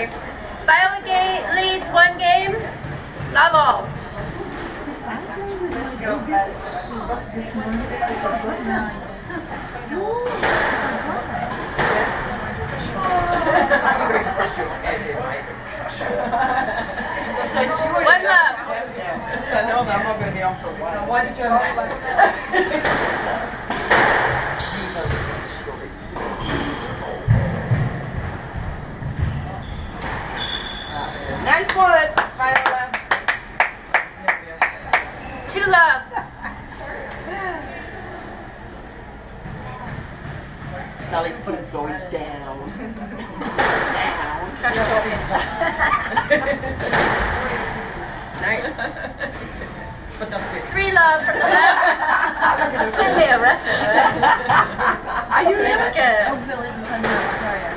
Okay. Viola game leads one game. Love all. One love. I know that I'm not going to be on for a while. What's Two love. Sally's team's going down. Down. Nice. Three love from the left. This should be a reference. right? Are you Make ready? it. Oakville isn't Sunday, Ontario.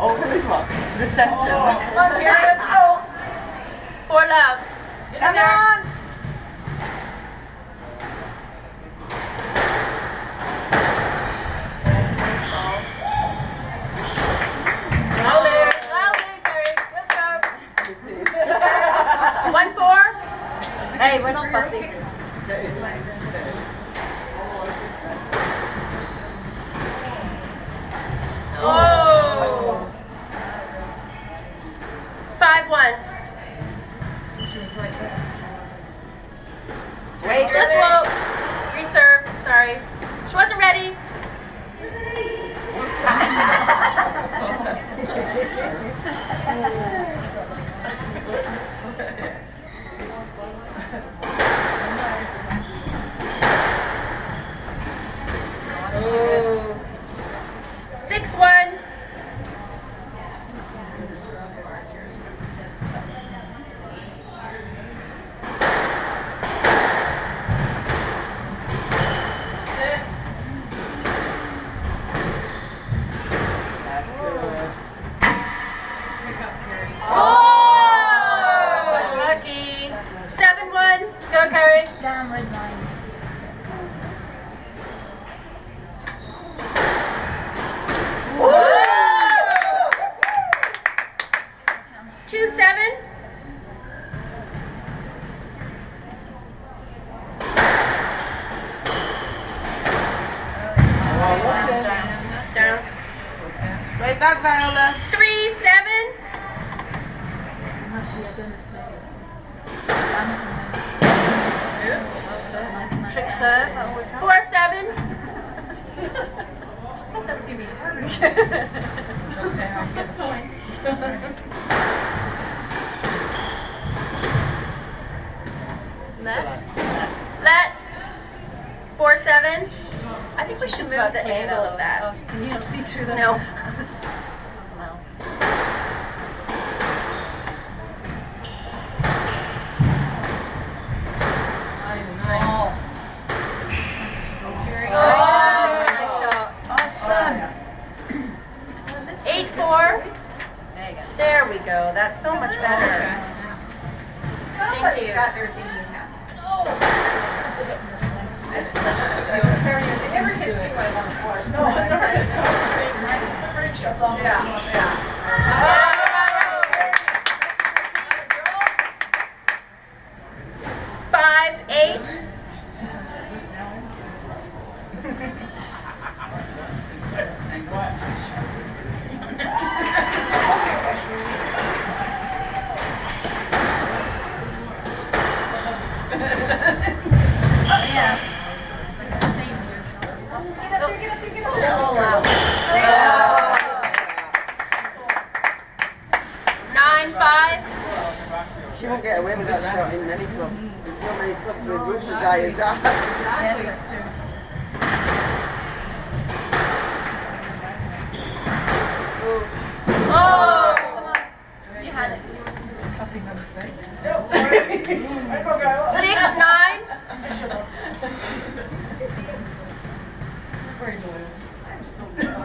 Oh, this one. Oh, the center. Come on, Kira, let's love. Come on. Hey, we're not fussy. Oh. Five one. Wait, Just whoa. Reserve. Sorry. She wasn't ready. Ooh. Six one. Oh, lucky. Seven one. Let's go, Carrie. Red line. Two seven. Down. Right back, Viola. Three seven. Must be a good player. Trick serve. I always have. Four seven. I thought that was gonna be harder. Okay, I'll get points. Let. Let. Four seven. I think we should move the angle of that. Oh, can you not see through the? No. no. Nice, nice. Oh, nice shot. Awesome. Eight four. There you go. There we go. That's so much better. Thank you. It never hits me when I want to squash. No, it never hits me. Yeah, yeah. Five eight. She won't get away with that shot in many clubs. There's so many clubs with roof desires. Yes, that's true. Oh. oh you had it. Six nine. Yeah.